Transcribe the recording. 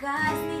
casa.